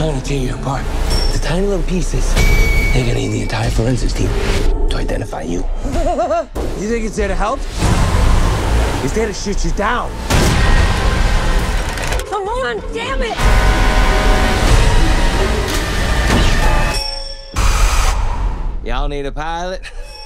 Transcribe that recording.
I'm gonna tear you apart. The tiny little pieces. They're gonna need the entire forensics team to identify you. You think it's there to help? It's there to shoot you down. Come on, damn it! Y'all need a pilot?